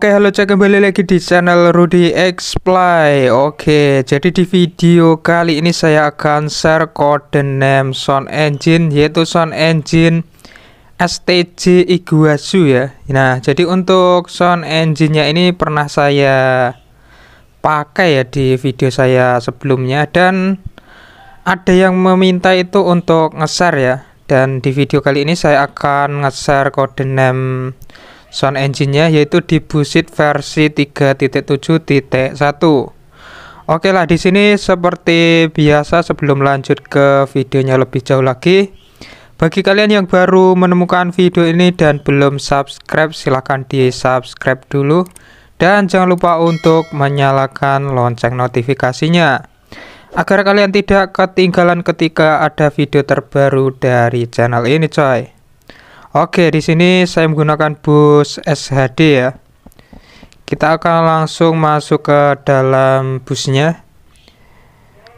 Oke, halo cek kembali lagi di channel Rudy Xplay. Oke, jadi di video kali ini saya akan share kode name Sound Engine yaitu Sound Engine STJ Iguazu ya. Nah, jadi untuk Sound Engine-nya ini pernah saya pakai ya di video saya sebelumnya dan ada yang meminta itu untuk nge-share ya. Dan di video kali ini saya akan nge-share kode name sound engine-nya yaitu di Busit versi 3.7.1. Oke lah di sini seperti biasa sebelum lanjut ke videonya lebih jauh lagi bagi kalian yang baru menemukan video ini dan belum subscribe silahkan di subscribe dulu dan jangan lupa untuk menyalakan lonceng notifikasinya agar kalian tidak ketinggalan ketika ada video terbaru dari channel ini coy Oke, di sini saya menggunakan bus SHD ya. Kita akan langsung masuk ke dalam busnya.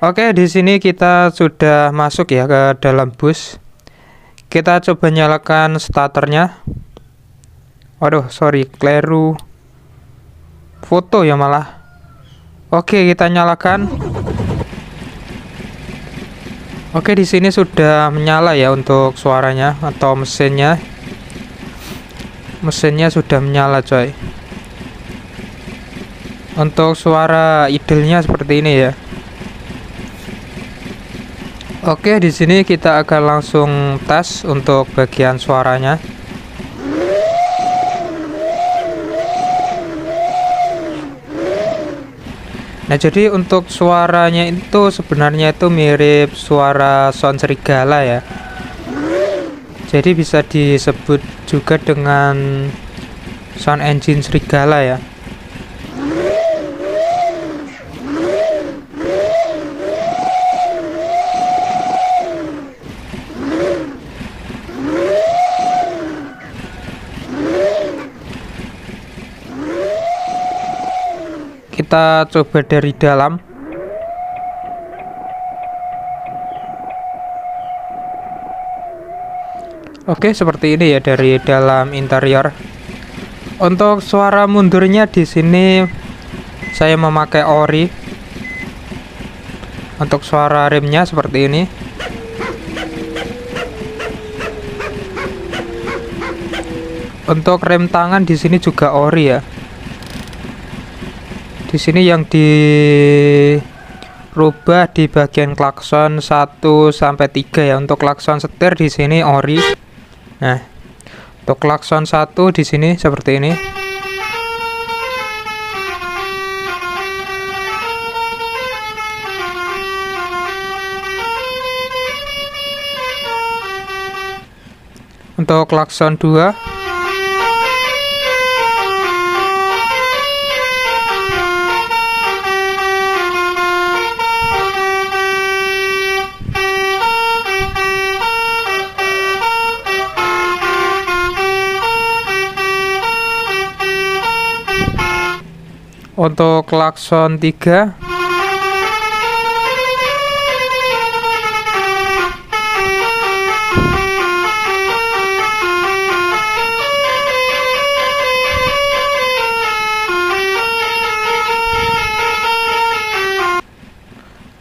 Oke, di sini kita sudah masuk ya ke dalam bus. Kita coba nyalakan starternya. Waduh, sorry, keliru foto ya malah. Oke, kita nyalakan. Oke, di sini sudah menyala ya untuk suaranya atau mesinnya. Mesinnya sudah menyala, coy. Untuk suara idlenya seperti ini ya. Oke, di sini kita akan langsung tes untuk bagian suaranya. Nah jadi untuk suaranya itu sebenarnya itu mirip suara sound serigala ya. Jadi bisa disebut juga dengan sound engine serigala ya kita coba dari dalam. Oke seperti ini ya dari dalam interior. Untuk suara mundurnya di sini saya memakai ori. Untuk suara remnya seperti ini. Untuk rem tangan di sini juga ori ya di sini yang dirubah di bagian klakson 1 sampai 3 ya. Untuk klakson setir di sini ori. Nah, untuk klakson 1 di sini seperti ini. Untuk klakson 2 untuk klakson 3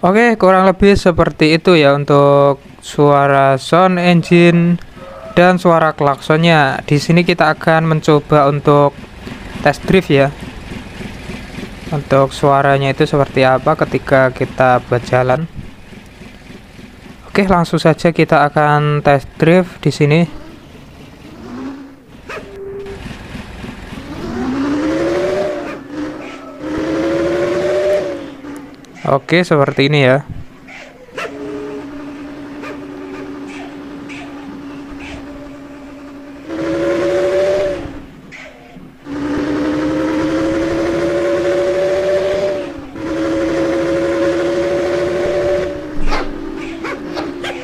Oke, kurang lebih seperti itu ya untuk suara sound engine dan suara klaksonnya. Di sini kita akan mencoba untuk test drift ya untuk suaranya itu seperti apa ketika kita berjalan? Oke langsung saja kita akan test drive di sini. Oke seperti ini ya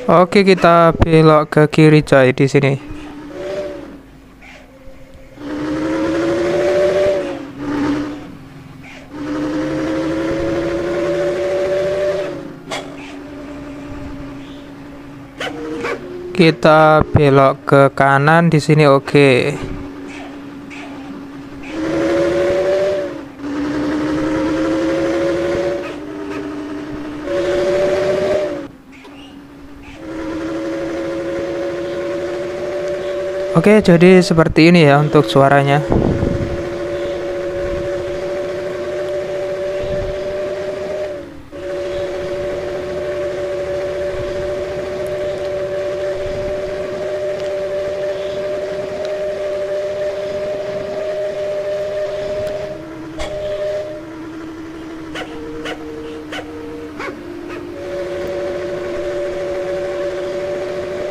Oke, kita belok ke kiri coy di sini. Kita belok ke kanan di sini oke. Oke, jadi seperti ini ya untuk suaranya.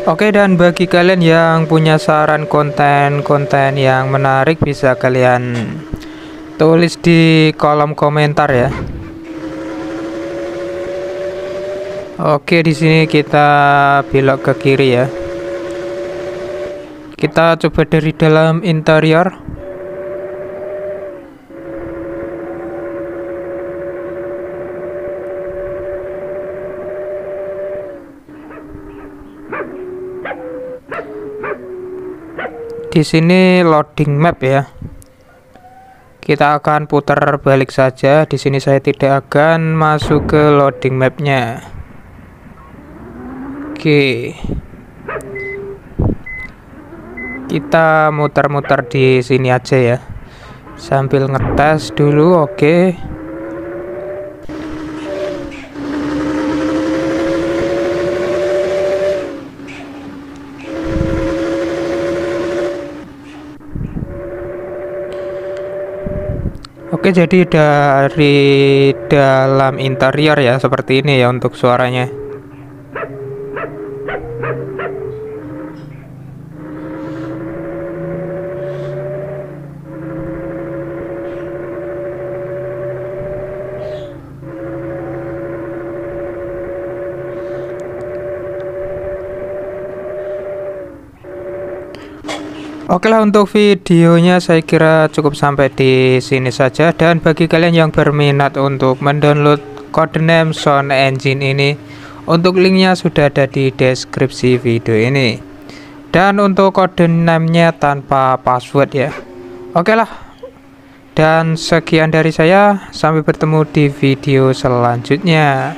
Oke dan bagi kalian yang punya saran konten-konten yang menarik bisa kalian tulis di kolom komentar ya. Oke di sini kita belok ke kiri ya. Kita coba dari dalam interior. Di sini loading map ya. Kita akan putar balik saja. Di sini saya tidak akan masuk ke loading mapnya. Oke. Kita muter-muter di sini aja ya. Sambil ngetes dulu oke Oke jadi dari dalam interior ya seperti ini ya untuk suaranya Oke lah untuk videonya saya kira cukup sampai di sini saja. Dan bagi kalian yang berminat untuk mendownload Codename Sound Engine ini untuk linknya sudah ada di deskripsi video ini. Dan untuk codename-nya tanpa password ya. Oke lah dan sekian dari saya. Sampai bertemu di video selanjutnya